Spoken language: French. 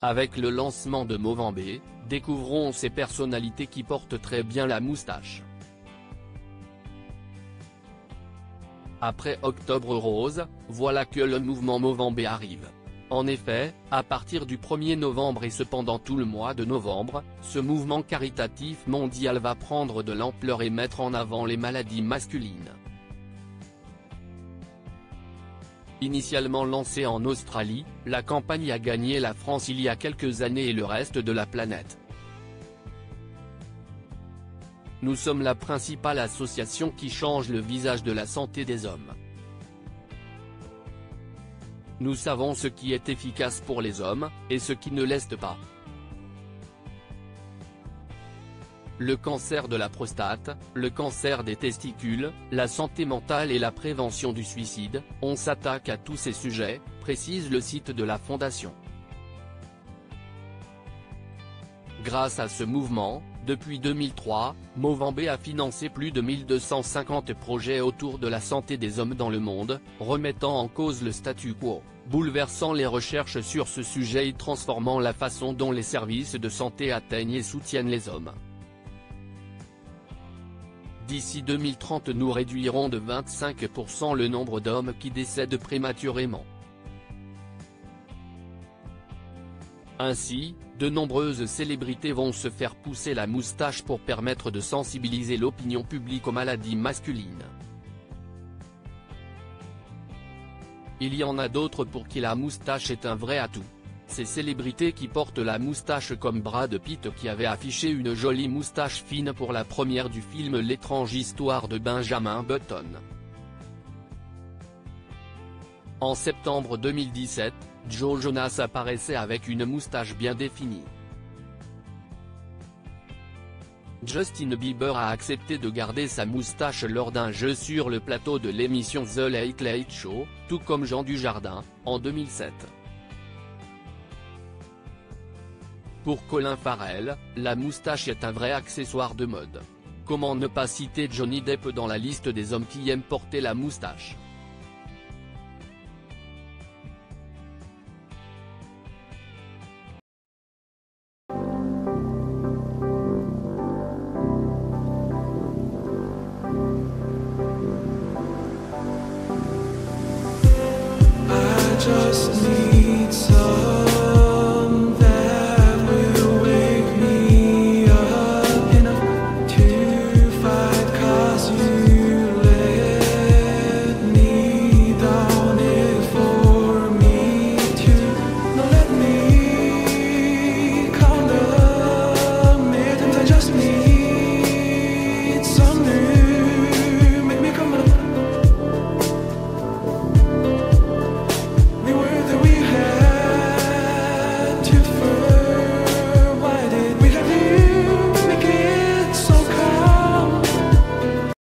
Avec le lancement de Movember, découvrons ces personnalités qui portent très bien la moustache. Après Octobre Rose, voilà que le mouvement Movember arrive. En effet, à partir du 1er novembre et cependant tout le mois de novembre, ce mouvement caritatif mondial va prendre de l'ampleur et mettre en avant les maladies masculines. Initialement lancée en Australie, la campagne a gagné la France il y a quelques années et le reste de la planète. Nous sommes la principale association qui change le visage de la santé des hommes. Nous savons ce qui est efficace pour les hommes, et ce qui ne l'est pas. Le cancer de la prostate, le cancer des testicules, la santé mentale et la prévention du suicide, on s'attaque à tous ces sujets, précise le site de la Fondation. Grâce à ce mouvement, depuis 2003, Movember a financé plus de 1250 projets autour de la santé des hommes dans le monde, remettant en cause le statu quo, bouleversant les recherches sur ce sujet et transformant la façon dont les services de santé atteignent et soutiennent les hommes. D'ici 2030 nous réduirons de 25% le nombre d'hommes qui décèdent prématurément. Ainsi, de nombreuses célébrités vont se faire pousser la moustache pour permettre de sensibiliser l'opinion publique aux maladies masculines. Il y en a d'autres pour qui la moustache est un vrai atout. Ces célébrités qui portent la moustache comme Brad Pitt qui avait affiché une jolie moustache fine pour la première du film L'étrange histoire de Benjamin Button. En septembre 2017, Joe Jonas apparaissait avec une moustache bien définie. Justin Bieber a accepté de garder sa moustache lors d'un jeu sur le plateau de l'émission The Late Late Show, tout comme Jean Dujardin, en 2007. Pour Colin Farrell, la moustache est un vrai accessoire de mode. Comment ne pas citer Johnny Depp dans la liste des hommes qui aiment porter la moustache?